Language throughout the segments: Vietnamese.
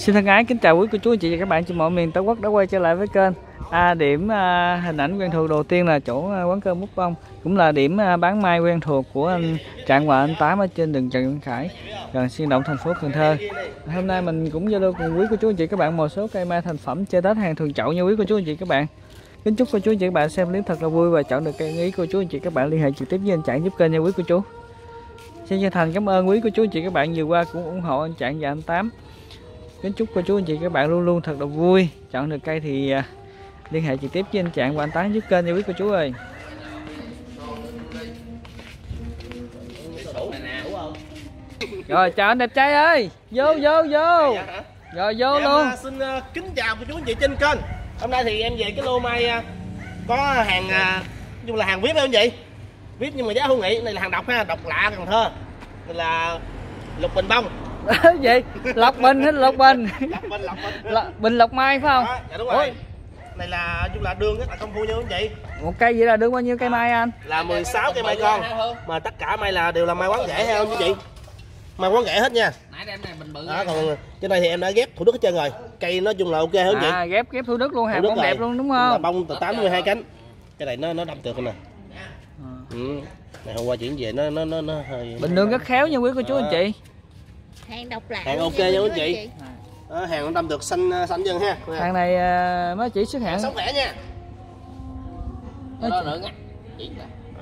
Xin thân ái kính chào quý cô chú anh chị và các bạn trên mọi miền Tổ quốc đã quay trở lại với kênh. À, điểm à, hình ảnh quen thuộc đầu tiên là chỗ à, quán cơm bút Bông, cũng là điểm à, bán mai quen thuộc của anh Trạng và anh Tám ở trên đường Trần Văn Khải, gần Xuyên Động thành phố Cần Thơ. Hôm nay mình cũng giao lưu cùng quý cô chú anh chị các bạn một số cây mai thành phẩm chơi Tết hàng thường chậu nha quý cô chú anh chị các bạn. Kính chúc cô chú anh chị các bạn xem clip thật là vui và chọn được cây ý cô chú anh chị các bạn liên hệ trực tiếp với anh Trạng giúp kênh nha quý cô chú. Xin chân thành cảm ơn quý cô chú anh chị các bạn vừa qua cũng ủng hộ anh Trạng và anh Tám kính chúc cô chú anh chị các bạn luôn luôn thật là vui. Chọn được cây thì à, liên hệ trực tiếp với anh trạng và anh tán giúp kênh nha quý cô chú ơi. Rồi chào anh đẹp trai ơi. Vô vô vô. Rồi vô Em, luôn. à, xin à, kính chào cô chú anh chị trên kênh. Hôm nay thì em về cái lô mai có hàng nói chung là hàng VIP đó anh chị? VIP nhưng mà giá hữu nghị này là hàng độc ha, độc lạ Cần Thơ. Này là lục bình bông gì lộc bình hay lộc bình. Lộc bình, lộc bình. Lo- bình lộc mai phải không? Đó, Dạ đúng Ủa, rồi. Này là chung là đường rất là công phu nha anh chị. Một cây vậy là được bao nhiêu cây mai anh? Là 16 cây mai con. Mà tất cả mai là đều là mai quán rễ ha anh chị? Mai quán rễ hết nha. Nãy đem này bình bự Đó, còn trên đây thì em đã ghép thủ đức hết trơn rồi. Cây nói chung là ok hết anh chị? À ghép ghép thủ đức luôn hàng bông rồi. đẹp luôn đúng là không bông từ 8 đến 12 cánh. Cái này nó nó đâm được nè. À. ừ. này hôm qua chuyển về nó nó nó, nó hơi bình đường rất khéo nha quý cô chú anh chị hàng độc lạ Hàng ok nha nha quý chị. anh Đó, hàng nó đâm được xanh xanh dân ha. Hàng này à, mới chỉ xuất hiện sống khỏe nha. Đó ngắt chỉ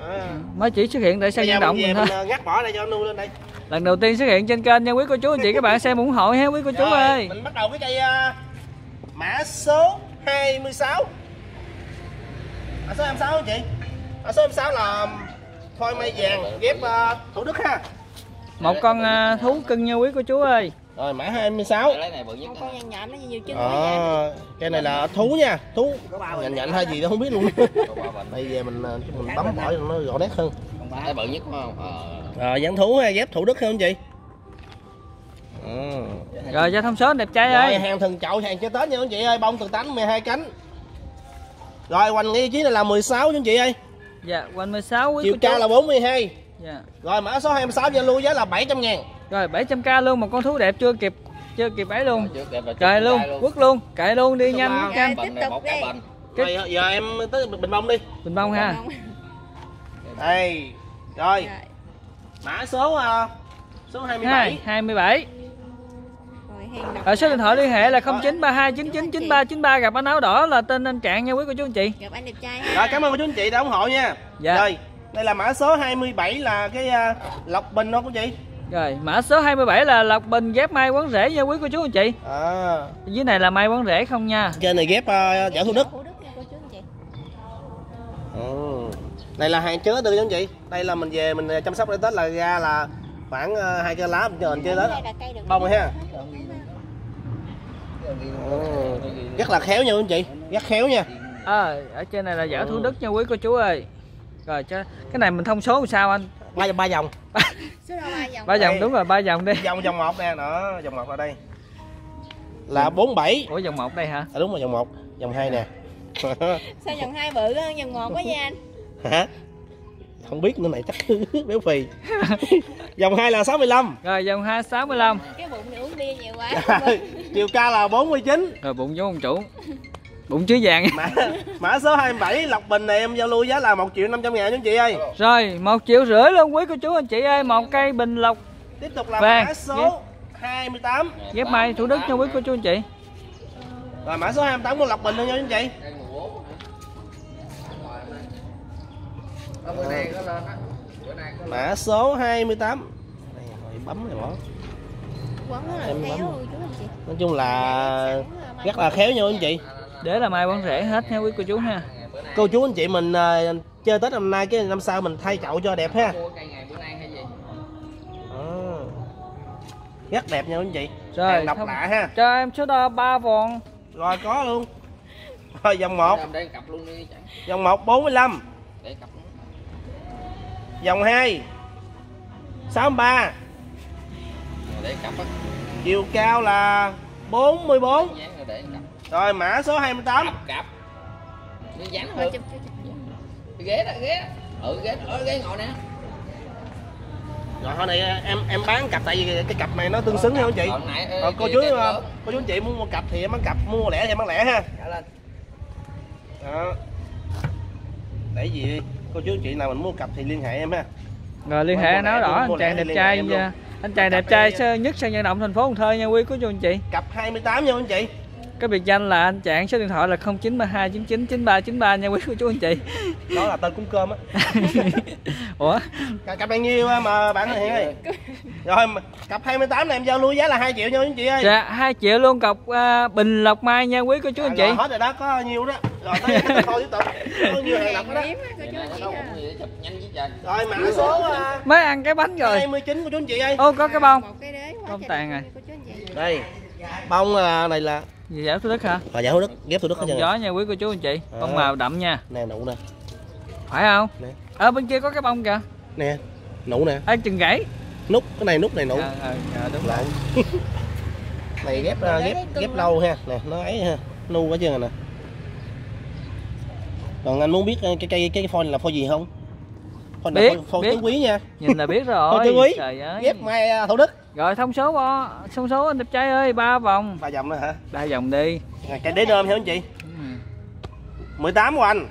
à. mới chỉ xuất hiện tại giờ vận động mình thôi. ờ, ngắt bỏ đây cho nuôi lên đây. Lần đầu tiên xuất hiện trên kênh nha quý cô chú anh chị các bạn xem ủng hộ ha quý cô chú Rồi, ơi. mình bắt đầu với cây ờ, mã số 26 mã số 26 anh chị? Mã số 26 là phôi mai vàng ghép ờ, thủ đức ha một con à, thú cưng nha quý cô chú ơi. Rồi mã 26 lấy này bự nhất chị đó. con nhọn nhọn nó nhiều chân quá vậy. Ờ, cái này là thú nha thú. Nhạnh nhạnh hay gì đó không biết luôn. Đây về mình ờ, mình bấm bỏ cho nó rõ nét hơn. Lấy bự nhất phải không? Ờ. Rồi dán thú hay ghép thủ đức không chị? Ừ. rồi cho thông số đẹp trai rồi ơi. hàng thần chậu hàng chơi tết nha anh chị ơi. Bông từ 8 12 cánh. Rồi hoành nghi chí này là 16 anh chị ơi. Dạ quanh 16 quý chiều cao là 42 dạ. rồi mã số 26 Zalo giá là 700 ngàn. Rồi 700k luôn một con thú đẹp chưa kịp chưa kịp ấy luôn. Trời luôn quất luôn kệ luôn đi nhanh nhanh bình này một cái rồi giờ em tới bình bông đi bình bông. Ha đây rồi. Rồi, mã số ờ, số 27 hai 27 rồi hàng độc ở số điện thoại liên hệ là 0932999393 gặp anh áo đỏ là tên anh Trạng nha quý cô chú anh chị. Gặp anh đẹp trai Rồi cảm ơn cô chú anh chị đã ủng hộ nha. Dạ. Rồi, đây là mã số 27 là cái à, lọc bình đó cô chị. rồi mã số 27 là lộc bình ghép mai quán rễ nha quý cô chú anh chị À, dưới này là mai quán rễ không nha trên này ghép uh, giả thủ đức. thủ đức nha cô chú anh chị Ừ. Này là hàng chứa cho anh chị. Đây là mình về mình à, chăm sóc để Tết là ra là khoảng uh, hai cây lá mình chơi Tết. Bông rồi ha. Ừ. Rất là khéo nha anh chị. Rất khéo nha. à, ở trên này là giả thủ đức nha quý cô chú ơi rồi cho cái này mình thông số làm sao anh? Ba ba vòng. ba dòng ba dòng đúng rồi ba dòng đi. Vòng vòng 1 nè, đó, vòng 1 ở đây. Là 47. ủa dòng một đây hả? À, đúng rồi vòng 1, vòng 2 nè. sao dòng hai bự hơn dòng một quá nha anh? Hả? Không biết nữa này chắc béo phì. Dòng 2 là 65 rồi dòng hai 65 cái bụng này uống bia nhiều quá. Chiều cao là 49 rồi bụng giống ông chủ bụng chứa vàng. Mã, mã số 27 lọc bình này em giao lưu giá là 1 triệu 500 ngàn anh chị ơi. Rồi một triệu rưỡi luôn quý cô chú anh chị ơi một cây bình lộc. Tiếp tục là Vàng. mã số 28 ghép mai thủ đức nha quý cô chú anh chị. Rồi mã số 28 của lọc bình thôi nha anh chị. Ở bữa nay có lên á bữa nay có mã số 28 đây rồi bấm này bỏ. Quấn rất là Em khéo bấm. cô chú anh chị. Nói chung là rất là khéo nha anh chị để là mai quán rễ hết nha quý cô chú ha. Cô chú anh chị mình ờ, chơi tết năm nay cái năm sau mình thay chậu cho đẹp ha. Mua cây ngày bữa nay hay gì Đó. rất đẹp nha anh chị. Rồi, Hàng độc lạ ha. Cho em số đo ba vòn rồi có luôn. Rồi dòng 1 Đem để cặp luôn đi chẳng. Dòng 1 45 để cặp luôn. dòng 2 63 để cặp á. Chiều cao là 44 dán rồi để cặp rồi mã số 28 cặp cặp. Nó dán Thôi hơn ghế đó ghế. Đó. ừ ghế ở ghế ngồi nè. Rồi hôm nay em em bán cặp tại vì cái cặp này nó tương xứng nha anh chị. nãy, ê, Ờ, cô chú ờ, cô chú anh chị muốn mua cặp thì em bán cặp mua lẻ thì em bán lẻ ha. Trả lên. đó. Để gì? Cô chú anh chị nào mình mua cặp thì liên hệ em ha. Rồi liên hệ nói luôn, rõ anh chàng đẹp trai anh chàng đẹp trai này- nhất sân vận động thành phố Cần Thơ nha quý cô chú anh chị. Cặp 28 nha anh chị cái biệt danh là anh chàng số điện thoại là 0932 99 9393 nha quý cô chú anh chị. Đó là tên cung cơm á. Ủa? Cặp cặp bao nhiêu mà bạn hiện ơi? Rồi cặp 28 này em giao lưu giá là 2 triệu nha anh chị ơi. Dạ hai triệu luôn cọc à, bình lộc mai nha quý cô chú anh À, chị. rồi, hết rồi đó có nhiêu đó. Rồi tới cái kho tiếp tục. Có nhiêu hàng đọc đó, anh trời. rồi mã số à, mới ăn cái bánh rồi. 29 của chú anh chị ơi. Ô có cái bông. Một cái đế quá Bông tàn rồi. anh đây bông à, này là gì dạo thủ đức hả? Và dạ thủ đức ghép thủ đức hết bông gió nha quý cô chú anh chị. Bông À. màu đậm nha. Nè nụ nè. Phải không? Nè. ở bên kia có cái bông kìa. Nè nụ nè. Ở chừng gãy. Nút cái này nút này nụ. À, à, à, đúng này ghép à, ghép ghép lâu ha. Nè nó ấy ha. Nu quá chưa nè. Còn anh muốn biết à, cái cây cái phôi này là phôi gì không này Biết, phôi, phôi biết. tứ quý nha. Nhìn là biết rồi. Tứ quý. Trời ơi. Ghép mai à, thủ đức. Rồi thông số bo thông số anh đẹp trai ơi ba vòng. Ba dòng nữa hả? Ba vòng đi. Cây đế đơm hả anh chị? Ừ. 18 của anh.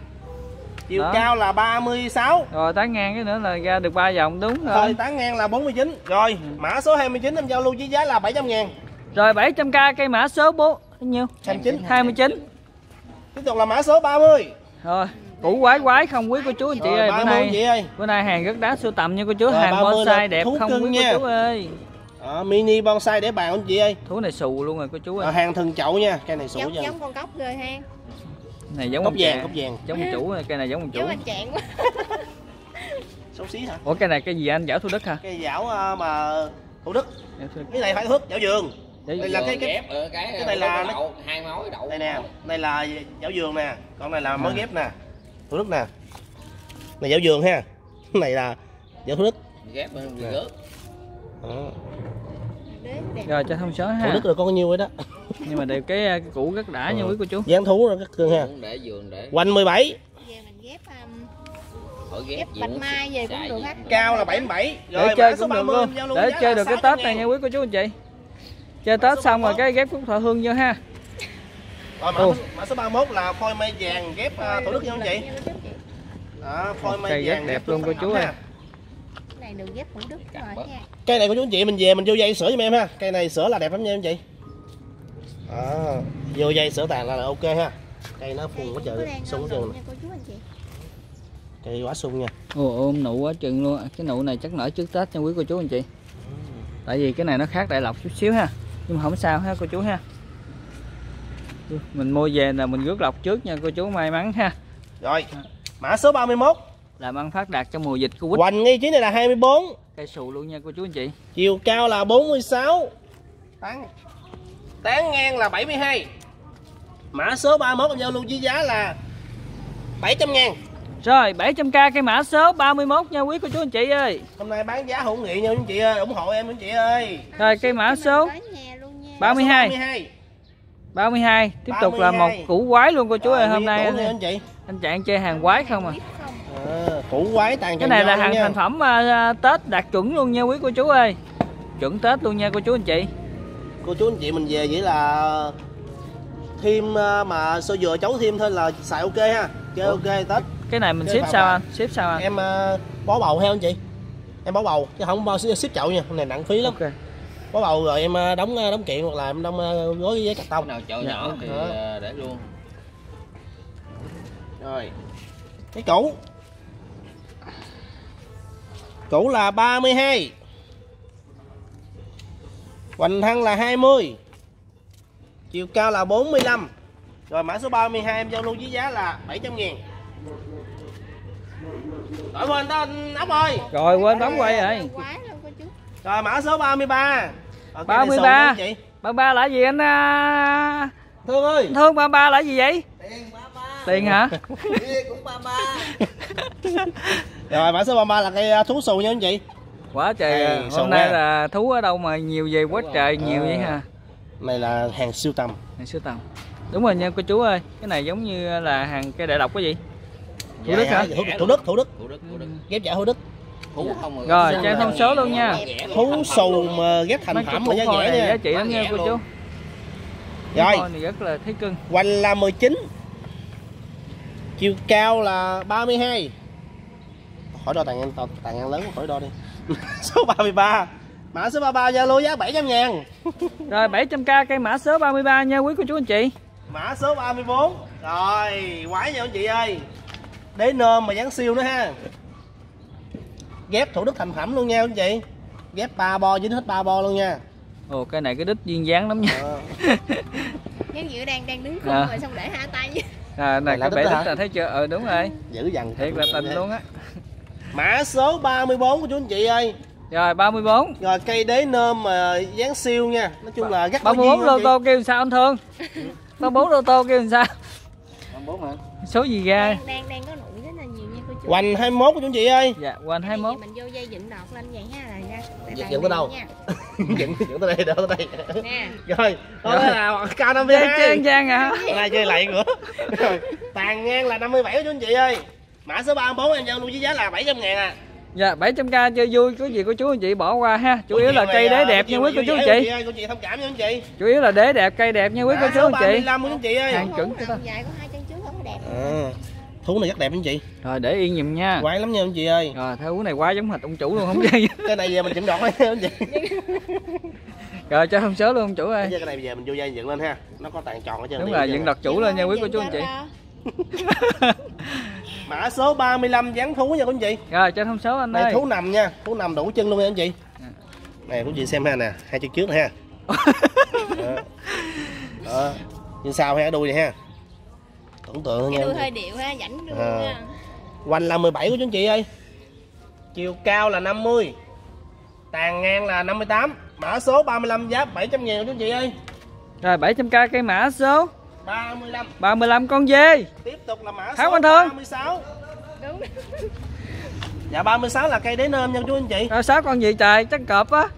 Chiều Đó. cao là 36 rồi tán ngang cái nữa là ra được ba vòng đúng rồi. Tán ngang là 49 rồi mã số 29 em giao lưu với giá là 700 ngàn. Rồi 700k cây mã số 4 bao nhiêu? 29 29 tiếp tục là mã số 30 rồi củ quái quái không quý cô chú anh chị rồi ơi bữa 30 anh nay ơi bữa nay hàng rất đá sưu tầm nha cô chú Rồi, hàng 30 là bonsai đẹp không quý nha. cô chú ơi. Đó, mini bonsai để bàn anh chị ơi. Thú này xù luôn rồi cô chú ơi. Hàng thần chậu nha cây này sủ Giống giống con cốc rồi ha. này giống cốc ông vàng cốc vàng. giống ông chủ cây này giống ông chủ. Giống anh chạng quá. xấu xí hả? Ủa cây này cây gì anh? Giảo thu đất hả? Cây dảo à, mà thủ đức. Giảo Thủ Đức. cái này phải thuốc dảo giường. Để- Đây là cái- cái- cái, cái này là hai mối đậu. đây nè đây là dảo giường nè còn này là mới À. ghép nè thủ đức nè. Này dảo giường ha. Này là dảo thủ đức. Ghép rồi cho thông số thủ ha đức rồi có nhiêu rồi đó. Nhưng mà đều cái, cái củ rất đã nha Ừ. quý cô chú. Dán thú rồi các cương ha. Để giường để quanh 17 Về mình ghép um, ghép bạch mai về cũng xài được gì. hết. cao là 77 để rồi chơi mã số cũng được 30 luôn. để chơi được cái 600 tết này nha quý cô chú anh chị. Chơi tết xong rồi cái ghép cúc thọ hương vô ha rồi mã, Ồ. số- mã số 31 là phôi mây vàng ghép à, thủ đức nha anh chị. đó phôi mây Cây rất vàng đẹp luôn cô chú ơi. Cái này được ghép thủ đức rồi nha. cây này của chú anh chị mình về mình vô dây sửa giùm em ha. Cây này sửa là đẹp lắm nha anh chị. À, vô dây sửa tàn là, là ok ha. Cây nó phun quá trời sung quá trời rồi nha cô chú anh chị. cây quá sung nha. Ồ ôm nụ quá chừng luôn cái nụ này chắc nở trước tết nha quý cô chú anh chị. Tại vì cái này nó khác đại lộc chút xíu ha. Nhưng mà không sao ha cô chú ha mình mua về là mình rước lọc trước nha cô chú may mắn ha. Rồi mã số 31 làm ăn phát đạt trong mùa dịch covid hoành nghi chín này là 24 cây xù luôn nha cô chú anh chị. Chiều cao là 46 tán tán ngang là 72 mã số 31 em giao lưu với giá là 700 ngàn. Rồi 700k cây mã số 31 nha quý cô chú anh chị ơi. Hôm nay bán giá hữu nghị nha anh chị ơi ủng hộ em anh chị ơi. Rồi cây mã số Tới nhà luôn nha. 32 32 32 tiếp tục là một 32. củ quái luôn cô chú ơi hôm nay nha. anh chị. Anh chàng chơi hàng quái không à? À, củ quái tàn cái này là hàng nha. thành phẩm à, Tết đạt chuẩn luôn nha quý cô chú ơi. Chuẩn Tết luôn nha cô chú anh chị. Cô chú anh chị mình về vậy là thêm mà sơ dừa chấu thêm thôi là xài ok ha. Chơi Ủa? ok tết. Cái này mình ship sao anh? Ship sao anh? Em à, bó bầu heo anh chị. Em bó bầu chứ không bao ship chậu nha. Hôm này nặng phí lắm. Ok bó bầu rồi em à, đóng à, đóng kiện hoặc là em đóng à, gói giấy Cái tông. Nào chợ Dạ, nhỏ thì ờ, để luôn. rồi. Cái củ củ là 32 hoành thăng là 20 chiều cao là 45 rồi mã số 32 em giao lưu với giá là 700 ngàn. Đổi quên tên ốc ơi. Rồi quên bấm quay rồi Quái luôn cô chú. Rồi mã số 33 Ờ, cái này 33. sồn đó chị. ba ba là gì anh à... Thương ơi. Thương ba ba là gì vậy? Tiền hả? Rồi mã số 33 là cây à, thú xù nha anh chị. Quá trời Ê, à. hôm nay là thú ở đâu mà nhiều về quá trời nhiều vậy ha. Này là hàng siêu tầm. Này sưu tầm. Đúng rồi nha cô chú ơi. Cái này giống như là hàng cây đại lộc cái gì Thủ Dạ, Đức hả? dạ, Thủ, Thủ Đức Thủ Đức. Thủ Đức, Thủ Đức. ghép trả Thủ Đức. không Rồi, cho em thông số luôn nha. thú xù mà ghép thành phẩm là giá rẻ này giá nha trị lắm nha cô chú. rồi. này rất là thấy cưng. Hoành là 19 Chiều cao là 32 Hỏi đo tàn tàn, tàn ăn lớn khỏi đo đi. Số 33 Mã số 33 Zalo giá 700 ngàn. Rồi 700k cây mã số 33 nha quý cô chú anh chị. Mã số 34 Rồi quái nha anh chị ơi? Đế nôm mà dán siêu nữa ha Ghép thủ đức thành phẩm luôn nha anh chị Ghép ba bo dính hết ba bo luôn nha Ồ cây này cái đít duyên dáng lắm nha. Ờ. giống như đang đang đứng khung À. rồi xong để hai tay À, này là cái bể đít là thấy chưa? Ờ đúng rồi. Dữ dằn Thiệt là tình luôn á. Mã số 34 của chú anh chị ơi Rồi 34. Rồi cây đế nôm mà dán siêu nha Nói chung là gắt 34 lô tô kêu sao anh Thương? 34 lô tô kêu sao? 34 hả? Số gì ra? đang đang đang có Hoành 21 của chú anh chị ơi Dạ, này 21. mình vô dây dựng đọt lên vậy ha là ra để Dựng- dựng tới đâu? nha. Dựng dựng tới đây đỡ tới đây nè Rồi Đó là cao Trang 52 trang trang à. Này chơi lại nữa Rồi, Tàn ngang là 57 của chú anh chị ơi Mã số 34 em giao luôn với giá là 700 ngàn à Dạ 700k chơi vui có gì cô chú anh chị bỏ qua ha. Chủ yếu là cây đế đẹp nha quý cô chú anh chị. Cô chị thông cảm nha anh chị Chủ yếu là đế đẹp, cây đẹp nha quý cô Mã chú anh chị. 35 của anh chị ơi Hàng chuẩn Thú cái Thú này rất đẹp anh chị Rồi để yên giùm nha. Quái lắm nha anh chị ơi Rồi theo cú này quá giống hệt ông chủ luôn không chơi. Cái này giờ mình chỉnh đọt thôi anh chị Rồi cho thông số luôn ông chủ ơi. Cái này bây giờ mình vô dây dựng lên ha Nó có tàn tròn ở trên Đúng rồi, dựng đọt chủ lên nha quý cô chú anh chị. Mã số 35 dán thú nha cô anh chị Rồi cho thông số anh Này ơi. thú nằm nha Thú nằm đủ chân luôn nha anh chị Dạ. Này quý chị xem ha nè Hai chân trước nè ha Đó. Đó. Chân sau ha đuôi này ha Tưởng tượng cái đuôi hơi điệu ha rảnh đuôi À. ha Hoành là 17 của chú chị ơi Chiều cao là 50 Tàn ngang là 58 Mã số 35 giá 700 ngàn của chú chị ơi Rồi 700k cây mã số 35 35 con dê. Tiếp tục là mã Tháo số anh Thương. 36 đúng Dạ 36 là cây đế nôm nha chú anh chị Rồi sáu con gì trời, chắc cọp á.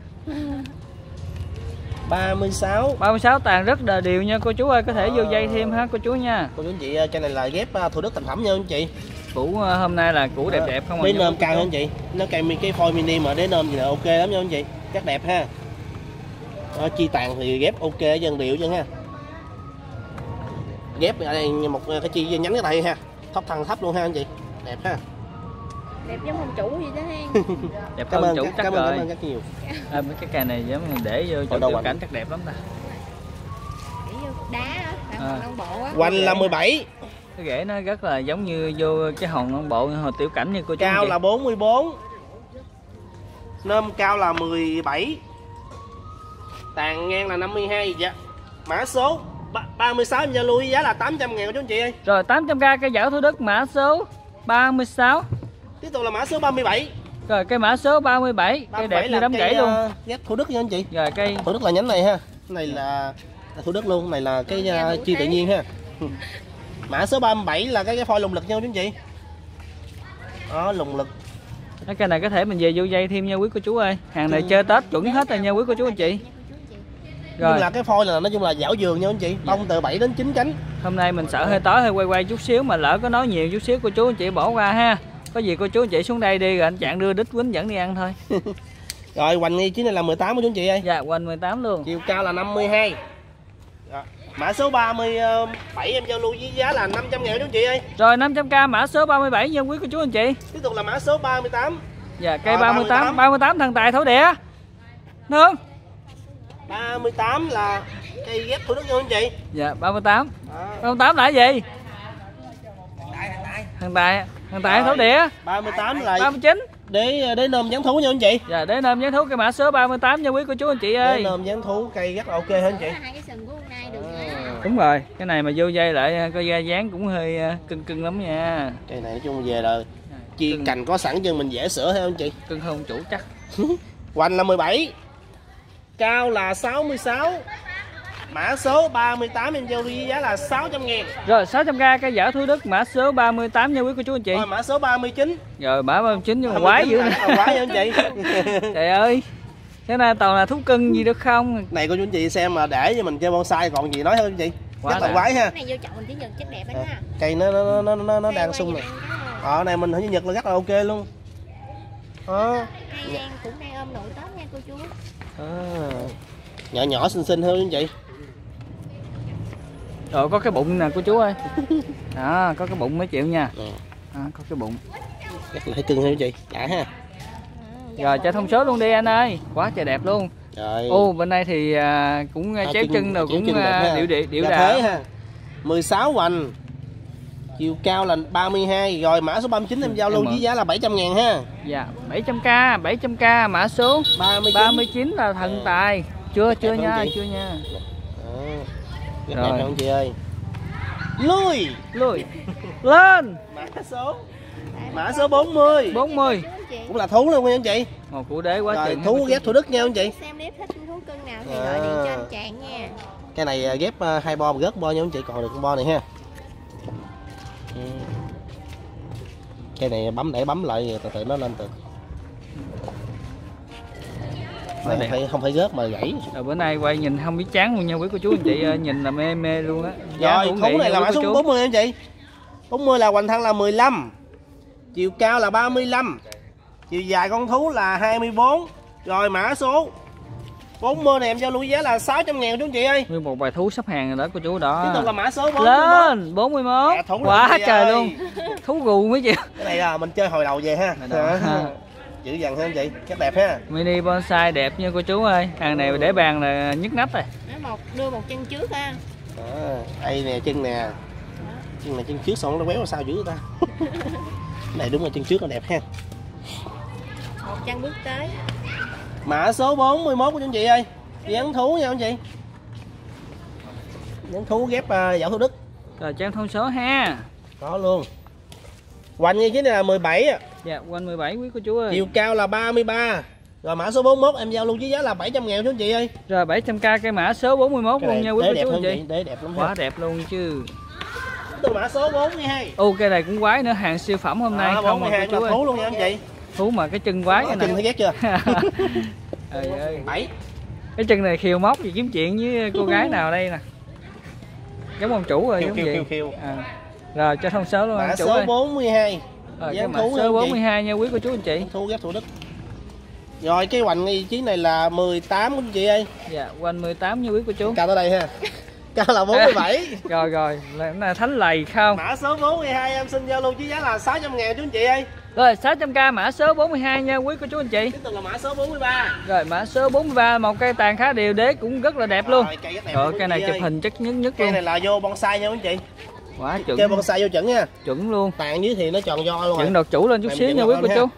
36 36 tàn rất đờ đều nha. Cô chú ơi, có thể vô dây thêm ha cô chú nha. Cô chú chị ơi, cái này là ghép à, thủ đức thành phẩm nha anh chị. Củ ờ, hôm nay là củ đẹp đẹp không à Đế nôm cao anh chị? Nó cây cái phôi mini mà đế nôm gì là ok lắm nha anh chị. Chắc đẹp ha. Đó, Chi tàn thì ghép ok dân điệu chân ha. Ghép ở đây một cái chi nhánh ở đây ha. Thấp thăng thấp luôn ha anh chị. Đẹp ha đẹp giống ông chủ vậy đó ha Đẹp Cảm hơn ơn, chủ cảm, chắc cảm ơn, rồi. cảm ơn rất nhiều À, mấy cái cây này giống để vô tiểu anh? cảnh chắc đẹp lắm ta. để vô cục đá á À. ông bộ á Hoành là 17 Cái rễ nó rất là giống như vô cái hòn non bộ hồi tiểu cảnh như cô chú anh Cao là 44 Nôm cao là 17 Tàn ngang là 52 Dạ Mã số ba- 36 em Zalo với giá là 800 ngàn của chú anh chị ơi Rồi 800k cây giảo Thủ Đức mã số 36. Tiếp tục là mã số 37 Rồi cây mã số 37, cây 37 đẹp như đám cây, rẫy luôn. ờ, ghép Thủ Đức nha anh chị. Rồi cây Thủ Đức là nhánh này ha. Cái này là là Thủ Đức luôn này là cái uh, chi tự nhiên ha. Mã số 37 là cái, cái phôi lùng lực nha chú anh chị. Đó lùng lực. Cái cây này có thể mình về vô dây thêm nha quý cô chú ơi. Hàng này chơi Tết chuẩn hết rồi nha quý cô chú anh chị. Nhưng Rồi, là cái phôi là nói chung là dảo dường nha anh chị Bông từ 7 đến 9 cánh. Hôm nay mình sợ hơi tối hơi quay quay chút xíu mà lỡ có nói nhiều chút xíu cô chú anh chị bỏ qua ha. Có gì cô chú anh chị xuống đây đi rồi anh chặn đưa đít quýnh dẫn đi ăn thôi. Rồi hoành nghi chín này là 18 của chú anh chị ơi Dạ, quanh 18 luôn. Chiều cao là 52 Rồi. Mã số 37 em giao lưu với giá là 500 ngàn chú anh chị ơi Rồi 500k mã số 37 nha quý cô chú anh chị. Tiếp tục là mã số 38 Dạ, cây Rồi, 38, 38. 38 thằng tài thổ địa. Nương. 38 là cây ghép thủ đức nha anh chị Dạ, 38. Đó. 38 là gì? Thằng tài, thằng tài Rồi. thổ địa. 38 là 39. đế đế nôm dán thú nha anh chị Dạ, để nêm gián thú cây mã số 38 nha quý cô chú anh chị Đế ơi. nôm dán thú cây rất là ok hả anh chị hai cái sừng của hôm nay được nha Đúng rồi, cái này mà vô dây lại coi da dáng cũng hơi ờ, cưng cưng lắm nha. Cây này nói chung về là chi Cưng, cành có sẵn chân mình dễ sửa theo anh chị cưng hơn chủ chắc. Hoành là 17 Cao là 66 Mã số 38 em giao với giá là 600 ngàn Rồi 600k cây giỏ Thủ Đức mã số 38 nha quý cô chú anh chị. Rồi mã số 39 Rồi mã 39 nhưng mà quái dữ nè. Quái vậy anh chị Trời ơi. Cái này toàn là thú cưng gì được không? này cô chú anh chị xem mà để cho mình chơi bonsai còn gì nói hơn anh chị Quá rất là quái ha cái này vô chậu mình chỉ dừng chết đẹp À, á ha cây nó nó nó nó, nó đang sung cái rồi. ở này mình thấy nhật là rất là ok luôn Ờ. Nay đang cũng đang ôm nội tốt nha cô chú À. Nhỏ nhỏ xinh xinh hơn anh chị. Rồi có cái bụng nè cô chú ơi đó có cái bụng mấy triệu nha đó, có cái bụng chắc là thấy cưng anh chị. Đã ha. à, rồi cho thông số luôn đi anh ơi quá trời đẹp luôn Rồi. ô bên đây thì à, cũng Hai chéo chân rồi cũng à, điệu điệu điệu Dạ đà thế ha. 16 hoành. Chiều cao là 32 rồi mã số 39 em giao mở. với giá là 700 ngàn ha. dạ 700k 700k mã số 39. 39 là thần tài chưa chưa Đẹp nha chưa nha Rồi. đẹp không chị ơi. Lui. lùi lên Mã số Mã số 40 40 chú anh chị cũng là thú luôn nha anh chị. một cụ đế quá Rồi thú ghép Thủ Đức nha anh chị. xem clip thích thú cưng nào thì À. gọi điện cho anh Trạng nha Cái này à, ghép à, hai bo và gớt bo nha anh chị, còn được con bo này ha. Cái này bấm để bấm lại từ từ nó lên từ. Đẹp. không phải không phải gớt mà gãy. rồi bữa nay quay nhìn không biết chán luôn nha quý cô chú anh chị ơi, nhìn là mê mê luôn á Rồi, hữu thú nghị này là mã số chú. 40 anh chị. 40 là hoành thân là 15. Chiều cao là 35. Chiều dài con thú là 24. Rồi mã số 40 này em giao lưu giá là 600 ngàn chú anh chị ơi. nguyên một bài thú sắp hàng rồi đó cô chú Tiếp đó tục là mã số 41. lên 41 À, quá trời ơi. luôn thú gù mấy chị Cái này là mình chơi hồi đầu về ha. Đầu ha. Dữ dằn ha anh chị. Chắc đẹp ha. mini bonsai đẹp nha cô chú ơi hàng này để bàn là nhức nách rồi nó một đưa một chân trước ha Đó, đây nè chân nè. Chân này chân trước xong nó quéo sao dữ ta. Cái này đúng là chân trước là đẹp ha. một chân bước tới Mã số 41 của anh chị ơi. Dán thú nha anh chị. Dán thú ghép uh, dạo Thủ Đức. rồi trang thông số ha Có luôn. Hoành như thế này là 17 à. Dạ quanh 17 quý cô chú ơi Chiều cao là 33. Rồi mã số 41 em giao luôn với giá là 700 ngàn chú anh chị ơi. rồi 700k cái mã số 41 Cái luôn này nha quý cô chú anh chị. Đế đẹp lắm ha. quá đẹp luôn chứ Từ mã số 42. ô cái này cũng quái nữa hàng siêu phẩm hôm nay à, không mà 42 cô chú ơi thú luôn nha anh chị. thú mà cái chân quái cái chân thấy này ghét chưa? trời ơi 7. cái chân này khiêu móc gì kiếm chuyện với cô gái nào đây nè giống ông chủ rồi Khiêu giống khiêu gì khiêu khiêu. à. rồi cho thông số luôn Mã anh chủ số ơi 42. Rồi dán mã thú số anh chị. 42 nha quý cô chú anh chị Thú ghép Thủ Đức. Rồi cái hoành vị trí này là 18 của anh chị ơi. dạ quanh 18 nha quý cô chú Cao tới đây ha. Cao là 47. rồi rồi là này thánh lầy không Mã số 42 em xin giao lưu với giá là 600 ngàn chú anh chị ơi. rồi 600k mã số 42 nha quý cô chú anh chị Tiếp tục là mã số 43. rồi mã số 43 một cây tàn khá đều đế cũng rất là đẹp luôn Rồi, cây đẹp rồi cây này chụp ơi. hình chất nhất nhất Cây luôn này là vô bonsai nha anh chị. Quá chuẩn Chơi bonsai vô chuẩn nha. chuẩn luôn Tàn dưới thì nó tròn do luôn rồi. đột chủ lên chút xíu dựng nha đọt quý cô chú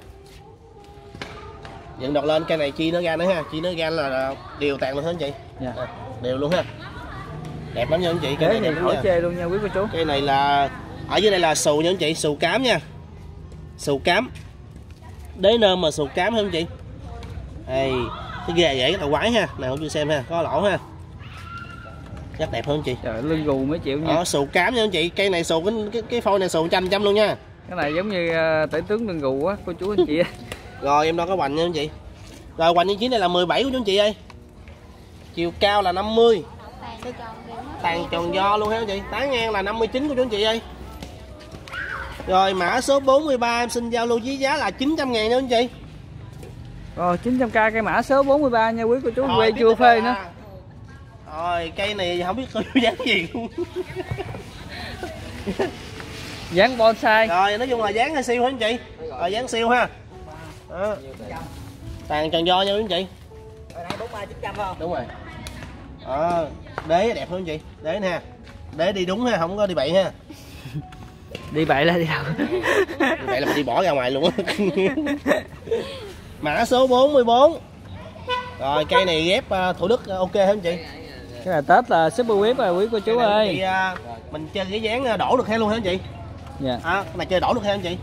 Dựng đọt lên cây này chi nó ra nữa ha. Chi nó ra là đều tàn luôn hết anh chị. dạ À, đều luôn ha. Đẹp lắm nha anh chị. Cây đế này đẹp khỏi chê luôn nha quý cô chú Cây này là ở dưới đây là xù nha anh chị, xù cám nha. Xù cám. Đế nơm mà xù cám anh chị? Đây, cái ghê vậy là quái ha. Này không chưa xem ha, có lỗ ha. Rất đẹp hơn chị. trời lưng gù mấy triệu nha Đó, xù cám nha anh chị. Cây này xù cái cái, cái phôi này xù trăm trăm luôn nha. cái này giống như uh, tể tướng lưng gù á cô chú anh chị Rồi em đo cái hoành nha anh chị. Rồi hoành như chín này là 17 của chú anh chị ơi. Chiều cao là 50, tàn tròn do luôn anh chị. Tán ngang là 59 của chú anh chị ơi. Rồi mã số 43 em xin giao lưu với giá là 900 ngàn nha anh chị. rồi 900k cây mã số 43 nha quý cô chú chua tục phê nữa Rồi cây này không biết có dáng gì luôn. dáng bonsai Rồi nói chung là dáng hay siêu hả anh chị? Rồi dáng siêu ha. Đó. Tàn tròn do nha anh chị. Đúng rồi. Ờ, đế đẹp hơn anh chị. Đế nè. Đế đi đúng ha, không có đi bậy ha. đi bậy là đi đâu Vậy là mình đi bỏ ra ngoài luôn á. Mã số 44. Rồi cây này ghép ờ, Thủ Đức ờ, ok hả anh chị? Cái này tết là super whip rồi quý cô chú ơi. Chị, ờ, mình chơi cái dáng ờ, đổ được hay luôn hả anh chị? dạ. À, cái này chơi đổ được hay anh chị?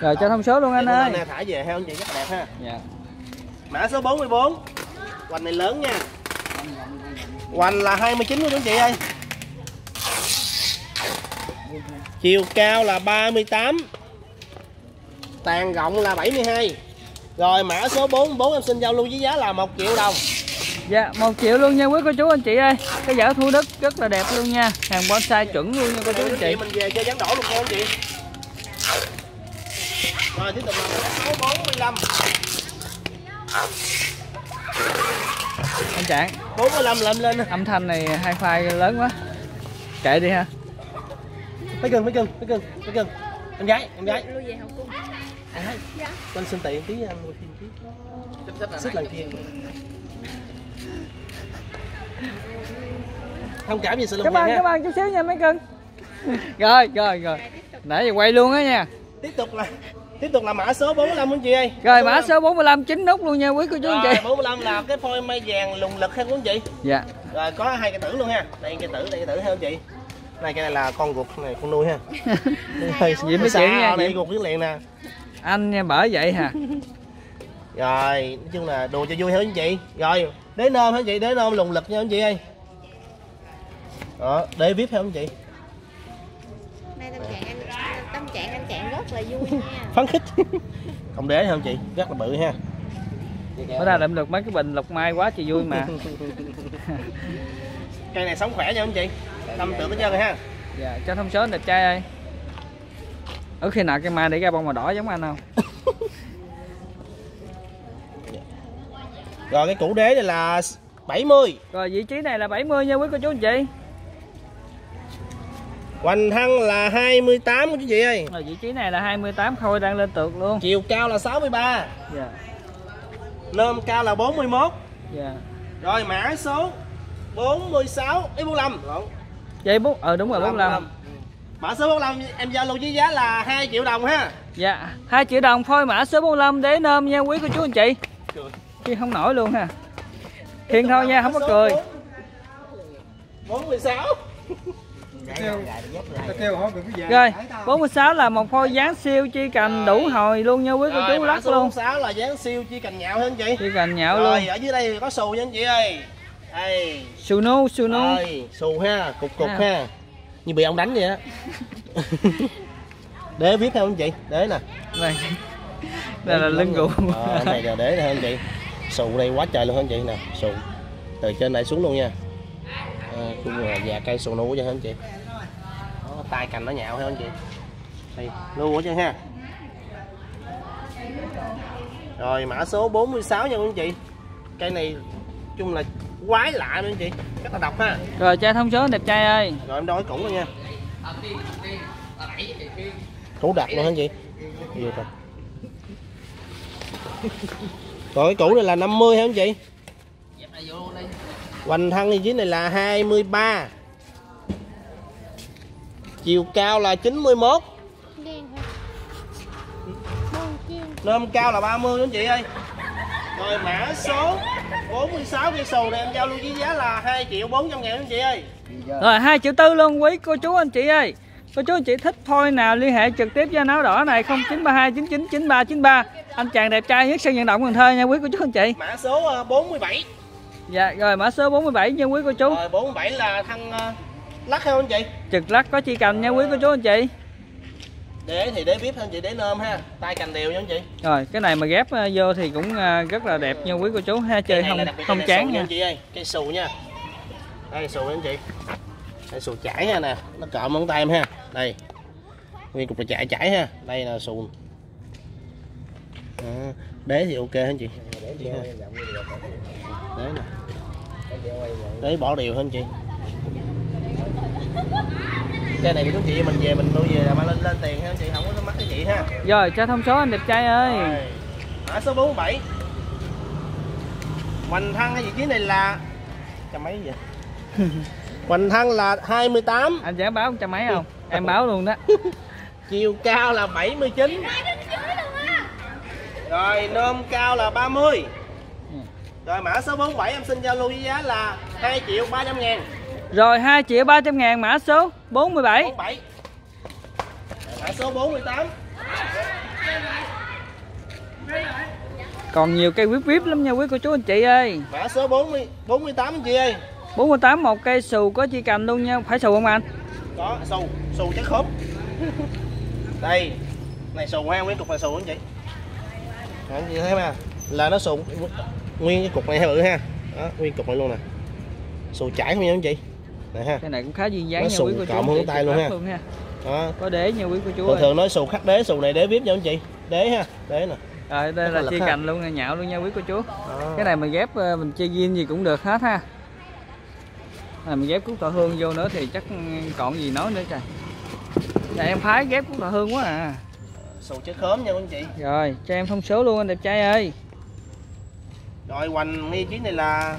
rồi cho thông số luôn anh ơi. nè, thả về hay anh chị rất là đẹp ha. dạ. Mã số 44 Hoành này lớn nha. Hoành là 29 của anh chị ơi. Chiều cao là 38 Tàn rộng là 72 Rồi mã số 44 em xin giao lưu với giá là 1 triệu đồng dạ một triệu luôn nha quý cô chú anh chị ơi. Cái giỏ thu đức rất là đẹp luôn nha. Hàng bonsai chuẩn luôn nha cô chú anh chị. Mình về chơi gián đổ luôn nha anh chị. Rồi tiếp tục. Là số 45 anh trạng. 45 lên lên âm thanh này hai file lớn quá. Kệ đi ha. Mấy cưng mấy cưng mấy cưng mấy cưng. Em gái em gái. Lui về hậu cung. à, con xin tiền tí anh mua phim tí. Xích lần kia thông cảm gì sự ơn ha cảm ơn chút xíu nha mấy cưng. Rồi rồi rồi. Nãy giờ quay luôn á nha. Tiếp tục là tiếp tục là mã số 45 anh chị ơi. Rồi mã số 45 chín nút luôn nha quý cô chú anh chị. 45 là cái phôi mai vàng lùng lực ha quý anh chị. Dạ. Rồi có hai cái tử luôn ha. Đây cái tử đây cái tử ha anh chị. Này cái này là con ruột này con nuôi ha. Vậy mới chuyện nha, vậy. ruột với liền nè. Anh nha bởi vậy hả? Rồi nói chung là đùa cho vui thôi anh chị. Rồi đế nôm hả anh chị đế nôm lùng lực nha anh chị ơi đó đế vip hả anh chị? Nay tâm trạng anh tâm trạng anh trạng rất là vui nha. phấn khích. Không đế anh chị? Rất là bự ha. Bữa nay lượm được mấy cái bình lọc mai quá chị vui mà. Cây này sống khỏe nha anh chị? Tâm tưởng hết trơn rồi ha. Dạ cho thông số đẹp trai ơi. Ở khi nào cái mai để ra bông màu đỏ giống anh không? Rồi cái củ đế này là 70 rồi vị trí này là 70 nha quý cô chú anh chị hoành thân là 28 quý chị ơi? Rồi vị trí này là 28 khôi đang lên tược luôn. Chiều cao là 63 dạ. Nôm cao là 41 dạ. Rồi mã số 46 ý 45 lộn. Vậy bút ờ đúng rồi 45 mã số 45 em giao lưu với giá là 2 triệu đồng ha. Dạ hai triệu đồng phôi mã số 45 đế nôm nha quý cô chú anh chị. Khi không nổi luôn ha. Hiền thôi nha không có cười. 46 rồi 46 là một phôi dáng siêu chi cành đủ hồi luôn nha quý cô chú lắc luôn. 46 là dáng siêu chi cành nhạo hơn chị. Chi cành nhạo rồi luôn. ở dưới đây có xù nha anh chị ơi. Đây. Sunu Sunu rồi xù ha cục cục Ha. ha. Như bị ông đánh vậy á. Đế viết theo anh chị đế nè. Này đây là lưng gù. Ờ, này là đế nè anh chị. Xù đây quá trời luôn anh chị? Nè xù. Từ trên này xuống luôn nha. À, cũng là già cây xù nụ cho anh chị tay cành nó nhạo anh chị. Đây lưu của chứ ha? Rồi mã số 46 nha anh chị. Cây này chung là quái lạ anh chị. Rất là độc ha. Rồi cha thông số đẹp trai ơi. Rồi em cái củ luôn nha. Củ đặc luôn hả anh chị? Nhiều rồi rồi cái củ này là 50 hả anh chị? Hoành thân thì dưới này là 23 chiều cao là 91 Đen hả? Bon chiên. nôm cao là 30 anh chị ơi. Rồi mã số 46 cây sầu này em giao lưu với giá là 2 triệu 400 ngàn anh chị ơi. Rồi hai triệu tư luôn quý cô chú anh chị ơi. Cô chú anh chị thích phôi nào liên hệ trực tiếp với anh áo đỏ này 0932 99 93 93 anh chàng đẹp trai nhất sân vận động Cần Thơ nha quý cô chú anh chị. Mã số ờ, 47 dạ rồi mã số 47 nha quý cô chú. Rồi 47 là thân lắc không anh chị? Trực lắc có chi cầm nha quý cô chú anh chị. Đế thì đế vip anh chị đế nôm ha. Tay cành đều nha anh chị. Rồi cái này mà ghép ờ, vô thì cũng ờ, rất là đẹp nha quý cô chú. Ha chơi không không chán nha chị ơi. Cây xù nha. Đây xù nha anh chị. Đây xù chảy ha nè. Nó cộm ngón tay em ha. Đây. Nguyên cục là chảy chảy ha. Đây là xù đế thì ok hả anh chị. Đế nè. Đế bỏ đều anh chị cái này thì quý chị mình về mình nuôi về là mang lên lên tiền ha anh chị không có mắc cái gì ha. Rồi cho thông số anh đẹp trai ơi. Rồi. Mã số 47 Hoành thân hay vị trí này là Trăm mấy vậy? Hoành thân là 28 anh dám báo trăm mấy không? Em báo luôn đó. Chiều cao là 79 Rồi nôm cao là 30 Rồi mã số 47 em xin giao lưu với giá là 2 triệu 300 ngàn rồi 2 triệu 300 ngàn mã số 47 47 Mã số 48 còn nhiều cây vip vip lắm nha quý cô chú anh chị ơi. Mã số 40 48 anh chị ơi. 48 một cây xù có chi cầm luôn nha. Phải xù không anh? Có xù. Xù chắc khớp. Đây. Này xù ha nguyên cục này xù anh chị? Anh chị thấy mà. Là nó xù nguyên cái cục này hơi bự ha. Đó nguyên cục này luôn nè. Xù chảy không nha anh chị này ha. Cái này cũng khá duyên dáng Nó nha quý cô chú. hướng tay luôn ha. luôn ha đó. Có đế nha quý cô chú thường thường nói xù khắc đế xù này đế vip nha anh chị. Đế ha đế nè. Rồi đây là là chia lực ha. cành luôn nha nhạo luôn nha quý cô chú. Đó. cái này mình ghép ờ, mình chia zin gì cũng được hết ha. À, mình ghép cúc thọ hương vô nữa thì chắc còn gì nói nữa trời. Dạ em phái ghép cúc thọ hương quá à. Sầu chết khóm nha anh chị. Rồi cho em thông số luôn anh đẹp trai ơi. Rồi hoành ngay chuyến này là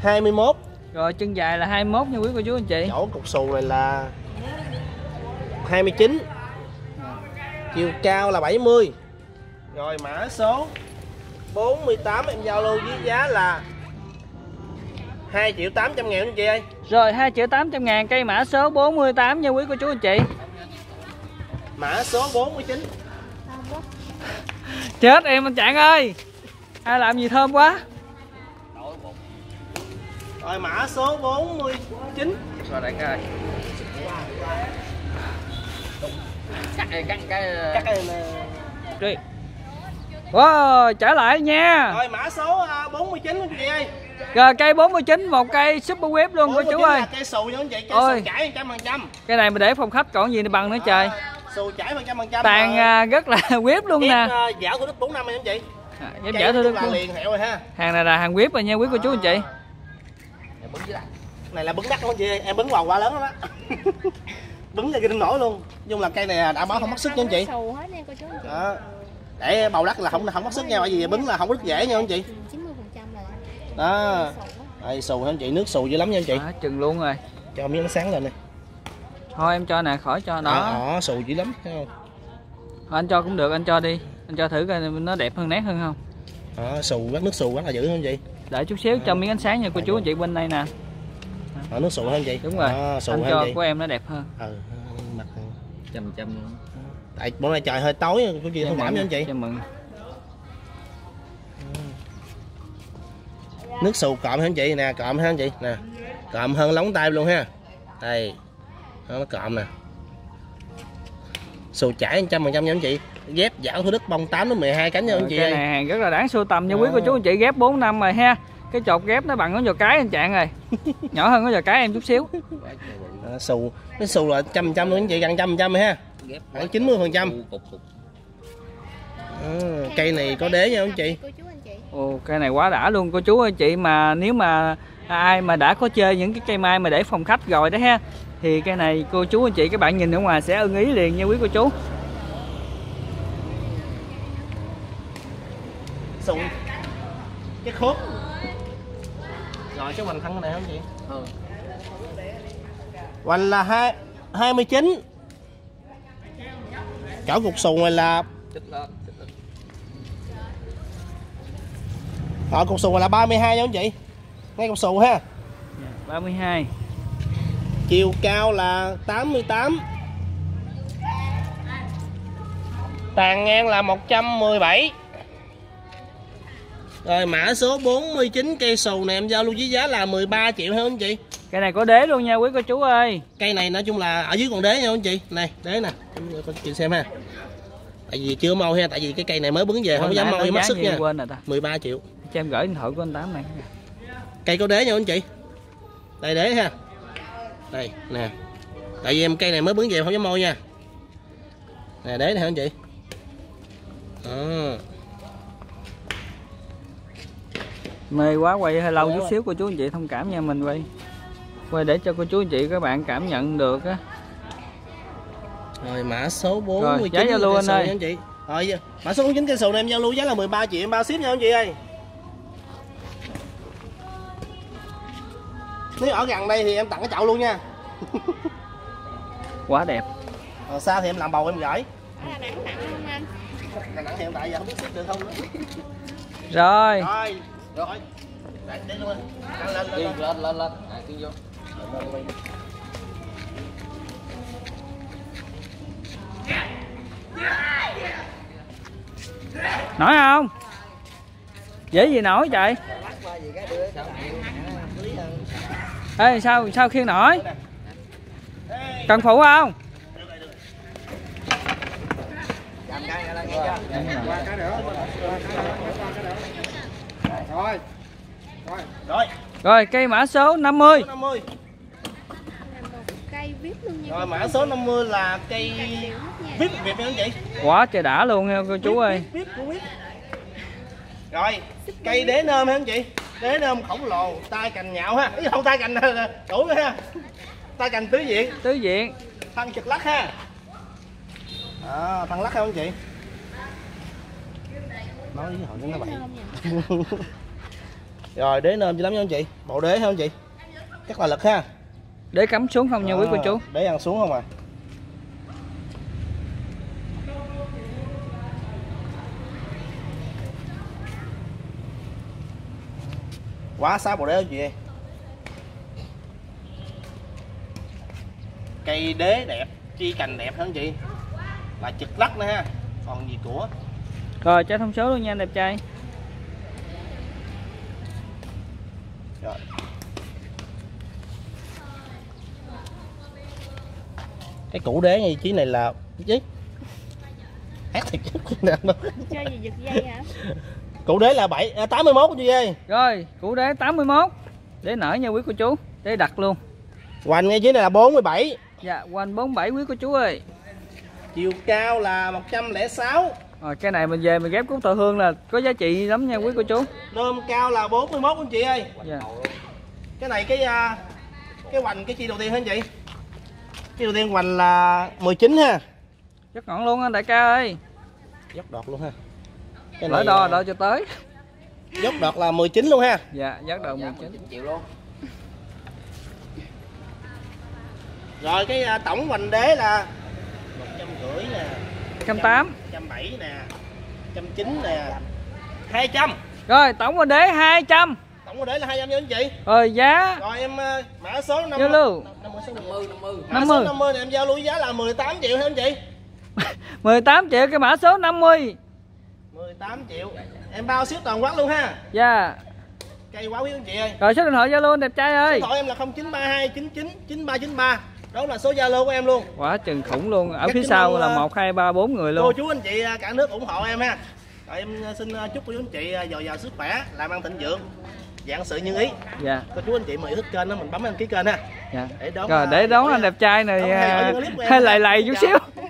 21 rồi chân dài là 21 nha quý cô chú anh chị. Chỗ cục xù này là 29 chiều cao là 70 rồi mã số 48 em giao lưu với giá là 2 triệu 800 ngàn anh chị ơi. Rồi 2 triệu 800 ngàn cây mã số 48 nha quý cô chú anh chị. Mã số 49 chết em anh Trạng ơi. Ai làm gì thơm quá rồi mã số 49 rồi đại ca cắt cắt cái cắt cái này nè. đi. Wow trở lại nha. Rồi mã số à, 49 anh chị ơi rồi cây 49 một cây super web luôn cô chú 49 ơi. cây xù nha anh chị cây Ôi. xù chảy 100% cây này mà để phòng khách còn gì để bằng nữa trời. xù chảy 100% tàn à, rất là web luôn nè. dạo của đất 4 năm anh chị. À, Cây dở thôi đức rồi ha. Hàng này là hàng web rồi nha quý cô chú anh chị bứng dưới đất này là bứng đất không chị ơi? em bứng vào quá lớn lắm đó bứng ra kia nổi luôn. Nhưng là cây này đã báo không mất sức nha anh chị. Sầu hết nha cô chú anh chị. đó. Để bầu đất là không không mất sức nha bởi vì bứng là không rất dễ nha anh chị. 90 phần trăm là đó. Sầu á. đây xù hả anh chị? Nước xù dữ lắm nha anh chị. À, chừng luôn rồi. Cho miếng nó sáng lên này thôi em cho nè khỏi cho đó đó đó xù dữ lắm thấy không? Thôi anh cho cũng được anh cho đi. Anh cho thử coi nó đẹp hơn nét hơn không? Đó xù rất nước xù rất là dữ anh chị đợi chút xíu cho miếng ánh sáng nha cô chú anh chị bên đây nè. Nước xù hả anh chị? Đúng rồi. Xù anh cho chị? của em nó đẹp hơn. Ừ mặt chầm chầm tại bữa nay trời hơi tối có gì thông cảm nha anh chị. cho mừng. Nước xù cọm hả anh chị? Nè ha anh chị? Nè cọm hơn lóng tay luôn ha. Đây nó cọm nè. Xù chảy 100 phần trăm nha anh chị ghép dảo thủ đức bông 8 đến 12 cánh nha anh Rồi, chị cây ơi. này hàng rất là đáng sưu tầm nha. Quý cô Đó. chú anh chị ghép 4 năm rồi ha. Cái chột ghép nó bằng con giò cái anh trạng rồi nhỏ hơn con giò cái em chút xíu. À, xù. Nó xù là trăm trăm luôn anh chị gần trăm trăm ha. Ghép khoảng 90 phần trăm. Cây này có đế nha anh chị. Cô chú anh chị. Ồ, cây này quá đã luôn. Cô chú anh chị mà nếu mà ai mà đã có chơi những cái cây mai mà để phòng khách rồi đó ha thì cây này cô chú anh chị các bạn nhìn ở ngoài sẽ ưng ý liền nha quý cô chú xù cái khốp rồi cái hoành thân này anh chị? Hơn hoành là hai 29 chỗ cục xù này là ở cục xù này là 32 nha anh chị. Ngay cục xù ha. 32 chiều cao là 88 tàn ngang là 117 rồi mã số 49 cây xù này em giao lưu với giá là 13 triệu hả anh chị? Cây này có đế luôn nha quý cô chú ơi. Cây này nói chung là ở dưới còn đế nha anh chị? Này đế nè. Cho chị xem ha. Tại vì chưa mau ha tại vì cái cây này mới bứng về không Hồi dám mau mất sức nha. quên rồi ta. 13 triệu. Cho em gửi điện thoại của anh tám này. Cây có đế nha anh chị? Đây đế ha. Đây nè. Tại vì em cây này mới bứng về không dám môi nha. Nè đế này hả anh chị? Đó mê quá quay hơi lâu chút xíu cô chú anh chị thông cảm nha mình quay. Quay để cho cô chú anh chị các bạn cảm nhận được á. Rồi mã số 49 giá Zalo cây anh sầu ơi. nha anh chị. Rồi mã số 49 cây sầu này em giao lưu giá là 13 triệu em bao ship nha anh chị ơi. Nếu ở gần đây thì em tặng cái chậu luôn nha. Quá đẹp. Ở xa thì em làm bầu em gửi. Ở Đà Nẵng tặng luôn anh. Đà Nẵng thì hiện tại giờ không biết ship được không nữa. Rồi. Rồi rồi Đấy, đi luôn lên lên lên, lên. lên lên à, vô. Nổi không? Dễ gì nổi trời? Ê sao sao khiên nổi? Cần phụ không? Rồi. Rồi. Cây mã số 50 50 Là một cây cây vip luôn nha rồi mã số 50 là cây vip việt nha chị quá trời đã luôn nha cô chú ơi. vip của vip rồi cây đế nơm ha anh chị? Đế nơm khổng lồ tay cành nhạo ha. Ý không tay cành đủ ha. Tay cành tứ diện. Tứ diện. Thân trực lắc ha. À, thân lắc ha anh chị? Nói với họ nó nha. rồi đế nơm dữ lắm nha anh chị. Bộ đế ha anh chị? Chắc là lực ha. Để cắm xuống không nha quý cô À, chú? để ăn xuống không à? Quá sát bộ đế anh chị? Cây đế đẹp chi cành đẹp hả anh chị? Là trực lắc nữa ha. Còn gì của? Rồi cho thông số luôn nha anh đẹp trai rồi cái củ đế như chí này là chứ hát thiệt chứ chơi gì giật dây hả? Củ đế là bảy à, 81 chị ơi rồi củ đế 81 để nở nha quý cô chú. Để đặt luôn. Hoành ngay dưới này là 47 dạ quanh 47 quý cô chú ơi. Chiều cao là 106 rồi cái này mình về mình ghép cúc thọ hương là có giá trị lắm nha quý cô chú. Nôm cao là 41 anh chị ơi. Dạ. Cái này cái à, cái hoành cái chi đầu tiên hả anh chị? Cái đầu tiên hoành là 19 ha. Rất ngọn luôn anh đại ca ơi. Dốc đọt luôn ha. Cái lỡ này đo à, đo cho tới. dốc đọt là 19 luôn ha. Dạ giác đầu 19 triệu luôn. Rồi cái à, tổng hoành đế là 150 nè. 108 170 nè 190 nè 200 rồi tổng qua đế 200 tổng của đế là 200 nha anh chị. Rồi giá. Rồi em à, mã số 50 giao lưu. 50 số 50 50 mã số 50. 50 này em giao lưu với giá là 18 triệu hả anh chị? 18 triệu cái mã số 50 18 triệu. Em bao ship toàn quốc luôn ha. Dạ. Cây quá quý anh chị ơi. Rồi số điện thoại Zalo anh đẹp trai ơi. Điện thoại em là 0932 99 9393 đó là số zalo của em luôn. Quá chừng khủng luôn. Ở Chắc phía sau là à, một hai ba bốn người cô luôn chú anh chị à, cả nước ủng hộ em ha. Rồi em à, xin à, chúc cô chú anh chị dồi dào sức khỏe làm ăn thịnh vượng dạng sự như ý. Dạ. Cô chú anh chị mà yêu thích kênh đó mình bấm đăng ký kênh ha. Dạ. Để đón rồi để đón anh đẹp trai này hơi lầy lầy chút Chào. xíu.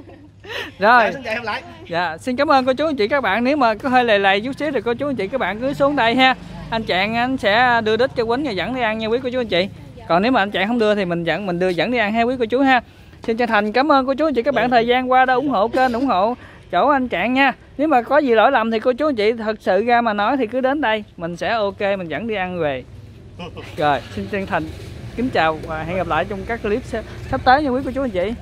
Rồi. Dạ, xin chào em lại. Dạ xin cảm ơn cô chú anh chị các bạn. Nếu mà có hơi lầy lầy chút xíu thì cô chú anh chị các bạn cứ xuống đây ha. Anh trạng anh sẽ đưa đích cho quýnh và dẫn đi ăn nha quý cô chú anh chị còn nếu mà anh trạng không đưa thì mình dẫn mình đưa dẫn đi ăn ha quý cô chú ha. Xin chân thành cảm ơn cô chú anh chị các bạn thời gian qua đã ủng hộ kênh ủng hộ chỗ anh trạng nha. Nếu mà có gì lỗi lầm thì cô chú anh chị thật sự ra mà nói thì cứ đến đây mình sẽ ok mình dẫn đi ăn về. Rồi xin chân thành kính chào và hẹn gặp lại trong các clip sắp tới nha quý cô chú anh chị